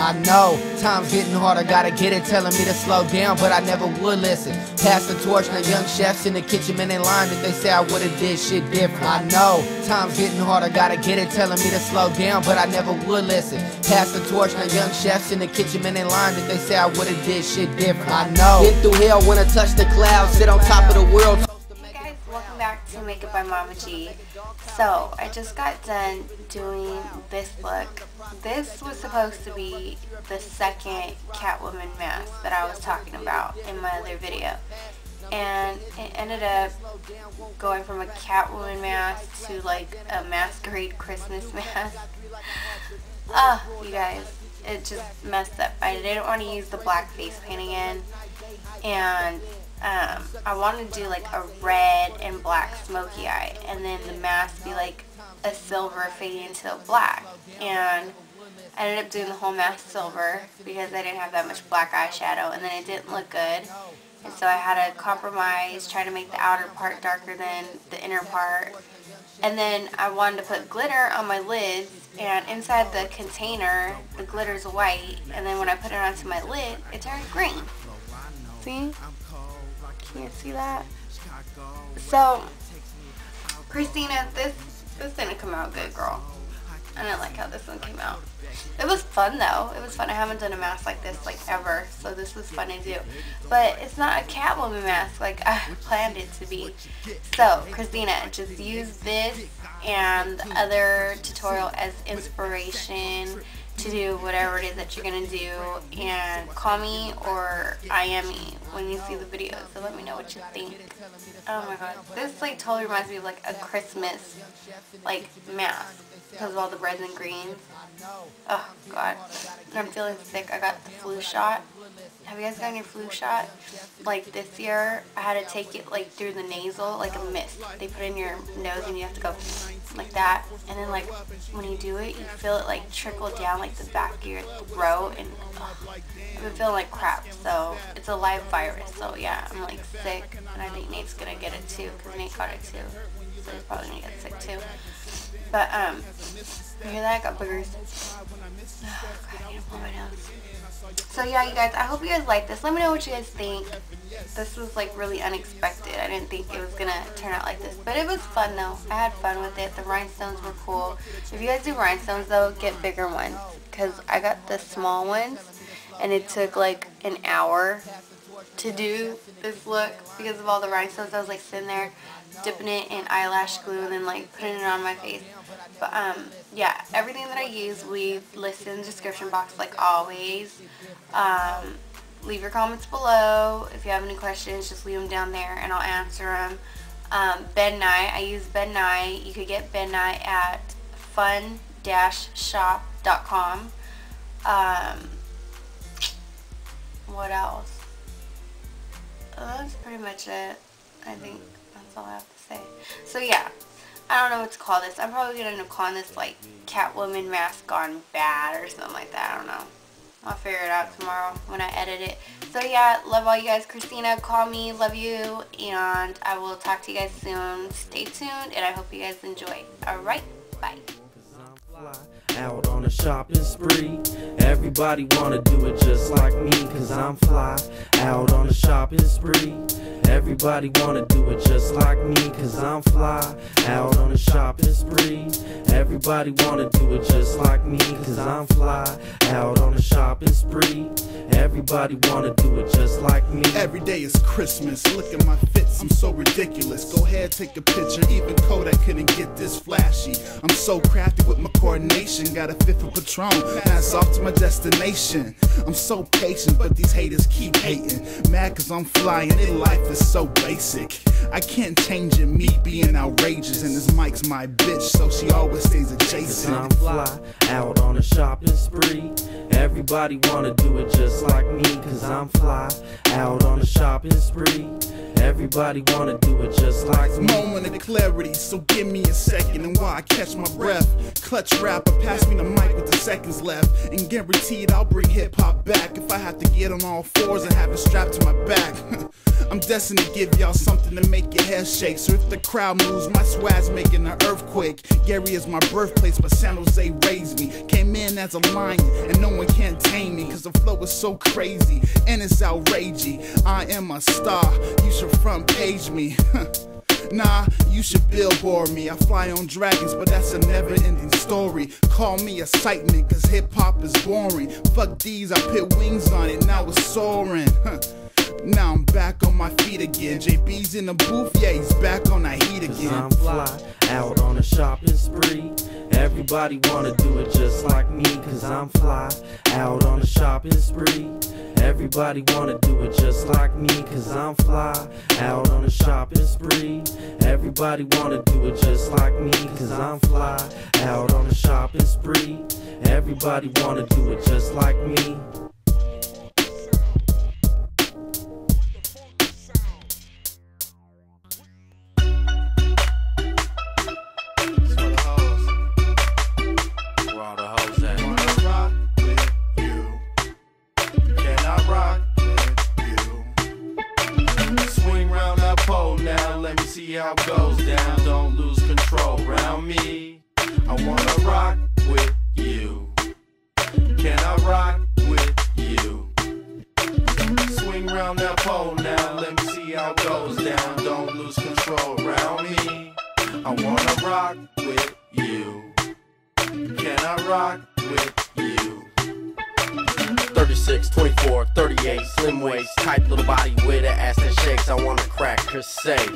I know, time's getting harder, gotta get it, telling me to slow down, but I never would listen. Pass the torch, now young chefs in the kitchen, man, they lying if they say I would've did shit different. I know, time's getting harder, gotta get it, telling me to slow down, but I never would listen. Pass the torch, now young chefs in the kitchen, man, they lying if they say I would've did shit different. I know, been through hell I touch the clouds, sit on top of the world. Back to Makeup by Momma Gee. So, I just got done doing this look. This was supposed to be the second Catwoman mask that I was talking about in my other video. And it ended up going from a Catwoman mask to like a masquerade Christmas mask. Ah, oh, you guys, it just messed up. I didn't want to use the black face paint again. And um, I wanted to do like a red and black smoky eye and then the mask be like a silver fading into a black. And I ended up doing the whole mask silver because I didn't have that much black eyeshadow and then it didn't look good. And so I had to compromise try to make the outer part darker than the inner part. And then I wanted to put glitter on my lids and inside the container the glitter is white. And then when I put it onto my lid it turned green. See can't see that. So, Christina, this this didn't come out good, girl. I didn't like how this one came out. It was fun though. It was fun. I haven't done a mask like this like ever, so this was fun to do. But it's not a Catwoman mask like I planned it to be. So, Christina, just use this and the other tutorial as inspiration to do whatever it is that you're going to do and call me or I am me when you see the video so let me know what you think. Oh my god, this like totally reminds me of like a Christmas like mask because of all the reds and greens. Oh god, I'm feeling sick. I got the flu shot have you guys gotten your flu shot? Like this year, I had to take it like through the nasal, like a mist. They put in your nose and you have to go like that. And then like when you do it, you feel it like trickle down like the back of your throat. And ugh, I've been feeling like crap. So it's a live virus. So yeah, I'm like sick. And I think Nate's gonna get it too because Nate got it too. So he's probably gonna get sick too. But um, you hear that? I got boogers. Oh. So yeah, you guys, I hope you guys like this. Let me know what you guys think. This was like really unexpected. I didn't think it was to turn out like this. But it was fun though. I had fun with it. The rhinestones were cool. If you guys do rhinestones though, get bigger ones. Because I got the small ones. And it took like an hour to do this look because of all the rhinestones. I was like sitting there dipping it in eyelash glue and then like putting it on my face. But um, yeah, everything that I use we list in the description box like always. Um, leave your comments below. If you have any questions, just leave them down there and I'll answer them. Um, Ben Nye, I use Ben Nye. You could get Ben Nye at fun-shop.com. Um, what else? Oh, that's pretty much it. I think that's all I have to say. So yeah, I don't know what to call this. I'm probably going to calling this like Catwoman Mask Gone Bad or something like that. I don't know. I'll figure it out tomorrow when I edit it. So yeah, love all you guys. Christina, call me. Love you. And I will talk to you guys soon. Stay tuned and I hope you guys enjoy. Alright, bye out on a shopping spree. Everybody wanna do it just like me, cause I'm fly, out on a shopping spree. Everybody wanna do it just like me, cause I'm fly, out on a shopping spree. Everybody wanna do it just like me, cause I'm fly, out on a shopping spree. Everybody wanna do it just like me. Every day is Christmas, look at my fits, I'm so ridiculous. Go ahead, take a picture, even Kodak couldn't get this flashy. I'm so crafty with my coordination, got a fifth of Patron, pass off to my destination. I'm so patient, but these haters keep hating. Mad cause I'm flying, their life is so basic. I can't change it, me being outrageous, and this mic's my bitch, so she always stays adjacent. I'm fly, out on a shopping spree. Everybody wanna do it just like me, cause I'm fly, out on a shopping spree. Everybody wanna do it just like me. Moment of clarity, so give me a second. And while I catch my breath, clutch rapper, pass me the mic with the seconds left. And guaranteed I'll bring hip hop back if I have to get on all fours and have it strapped to my back. I'm destined to give y'all something to make your head shake. So if the crowd moves, my swag's making an earthquake. Gary is my birthplace, but San Jose raised me. Came in as a lion, and no one can tame me. Cause the flow is so crazy, and it's outrageous. I am a star, you should front page me. Nah, you should billboard me. I fly on dragons, but that's a never ending story. Call me excitement, cause hip hop is boring. Fuck these, I put wings on it, now it's soaring. Now I'm back on my feet again. JB's in the booth, yeah, he's back on that heat Cause again. I'm fly, out on a shopping spree. Everybody wanna do it just like me, cause I'm fly, out on a shopping spree. Everybody wanna do it just like me, cause I'm fly, out on a shopping spree. Everybody wanna do it just like me, cause I'm fly, out on a shopping spree. Everybody wanna do it just like me. See how it goes down. Don't lose control round me. I wanna rock with you. Can I rock with you? Swing round that pole now, let me see how it goes down. Don't lose control around me. I wanna rock with you. Can I rock 36, 24, 38, slim waist, tight little body with an ass that shakes. I wanna crack her safe.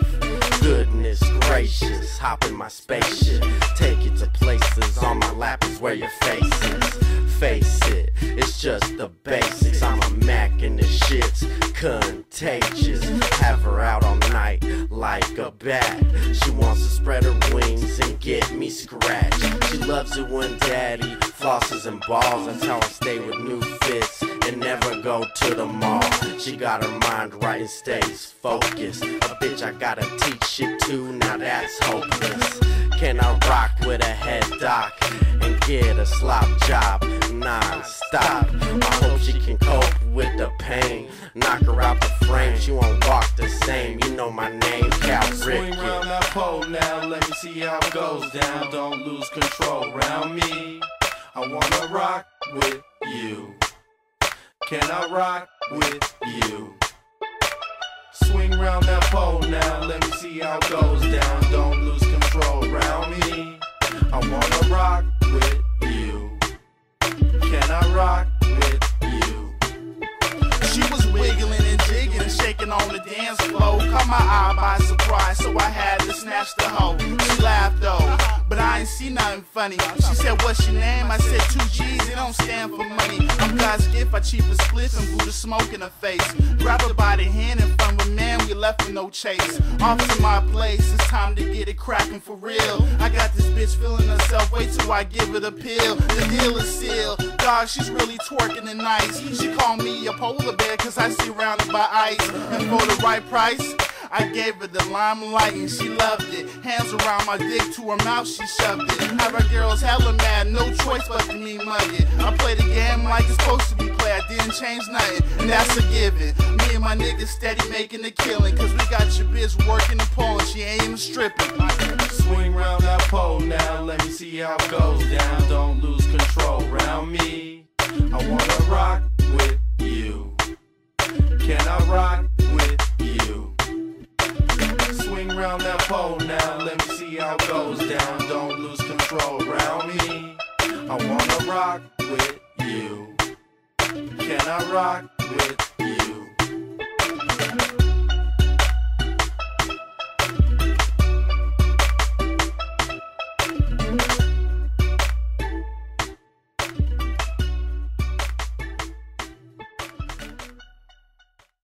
Goodness gracious, hop in my spaceship, take it to places. On my lap is where your face is. Face it, it's just the basics. I'm a Mac and the shit's contagious. Have her out all night like a bat. She wants to spread her wings and get me scratched. She loves it when daddy flosses and balls. That's how I stay with new fits and never go to the mall. She got her mind right and stays focused. A bitch I gotta teach shit to, now that's hopeless. Can I rock with a head doc and get a slop job non-stop? I hope she can cope with the pain. Knock her out the frame, she won't walk the same. You know my name, Cal Swing round that pole now, let me see how it goes down. Don't lose control round me. I wanna rock with you. Can I rock with you? Swing round that pole now, let me see how it goes down. Don't lose control round me. I wanna rock with you. Can I rock with you? She was wiggling and jigging and shaking on the dance floor. Caught my eye by surprise, so I had to snatch the hoe. She laughed though, but I ain't see nothing funny. She said, What's your name? I said, Two G's, it don't stand for money. I'm God's gift, I cheap a spliff and blew the smoke in her face. Grabbed her by the hand and from a man, we left with no chase. Off to my place, it's time to get it cracking for real. I got this bitch feeling herself, wait till I give it a pill. The deal is sealed, God, she's really twerking and nice. She called me a polar bear cause I surrounded by ice. And for the right price, I gave her the limelight and she loved it. Hands around my dick to her mouth, she shoved it. Have her girls hella mad, no choice but to me mug it. I play the game like it's supposed to be played, I didn't change nothing, and that's a given. Me and my niggas steady making the killing, cause we got your bitch working the pole and she ain't even stripping. Swing round that pole now, let me see how it goes down. Don't lose I rock with